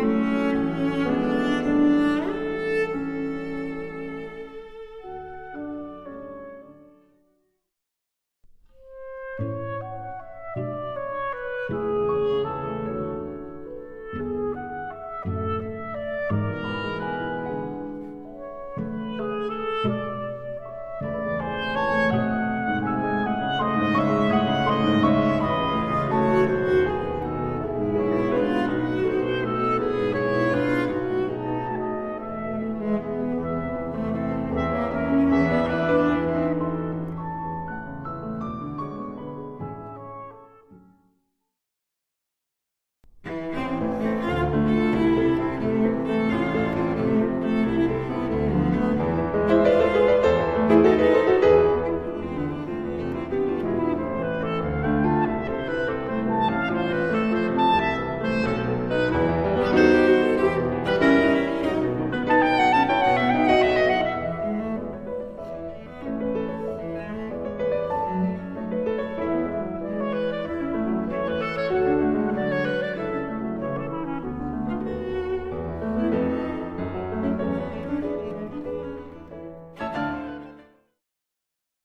Música